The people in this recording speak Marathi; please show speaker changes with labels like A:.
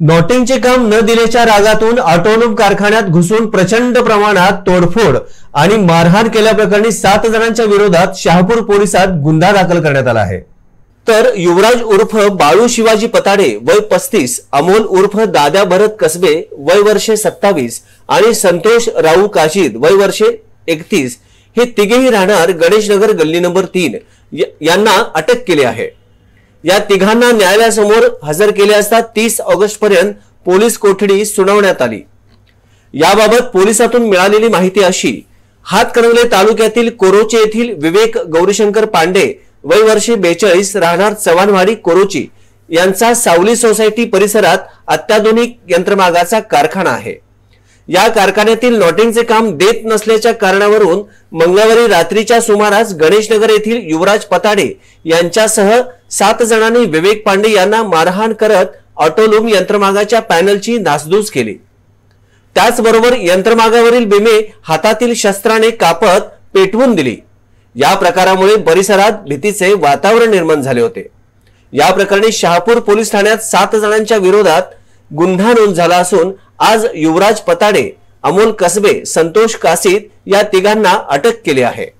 A: नॉटिंगचे काम न दिल्याच्या रागातून ऑटोनोम कारखान्यात घुसून प्रचंड प्रमाणात तोडफोड आणि मारहाण केल्याप्रकरणी सात जणांच्या विरोधात शहापूर पोलिसात गुन्हा दाखल करण्यात आला आहे. तर युवराज उर्फ बाळू शिवाजी पताडे वय पस्तीस अमोल उर्फ दाद्या भरत कसबे वय वर्षे सत्तावीस आणि संतोष राऊ काशीद वय वर्षे एकतीस हे तिघेही राहणार गणेशनगर गल्ली नंबर तीन यांना अटक केली आहे. या तिघांना न्यायालयासमोर हजर केले असता तीस ऑगस्ट पर्यंत पोलीस कोठडी सुनावण्यात आली. याबाबत पोलिसातून मिळालेली माहिती अशी हातकणंगले तालुक्यातील कोरोची येथील विवेक गौरीशंकर पांडे वय वर्षे बेचाळीस राहणार चव्हाणवाडी कोरोची यांचा सावली सोसायटी परिसरात अत्याधुनिक यंत्रमागाचा कारखाना आहे. या कारखान्यातील लॉटिंगचे काम देत नसल्याच्या कारणावरून मंगळवारी रात्रीच्या सुमारास गणेशनगर येथील युवराज पताडे यांच्यासह सात जणांनी विवेक पांडे यांना मारहाण करत ऑटोलूम यंत्रमागाच्या पॅनलची नासधूस केली. त्याचबरोबर यंत्रमागावरील बिमे हातातील शस्त्राने कापत पेटवून दिली. या प्रकारामुळे परिसरात भीतीचे वातावरण निर्माण झाले होते. या प्रकरणी शहापूर पोलीस ठाण्यात सात जणांच्या विरोधात गुन्हा नोंद झाला असून आज युवराज पताडे अमोल कसबे संतोष कासीद या तिघांना अटक केली आहे.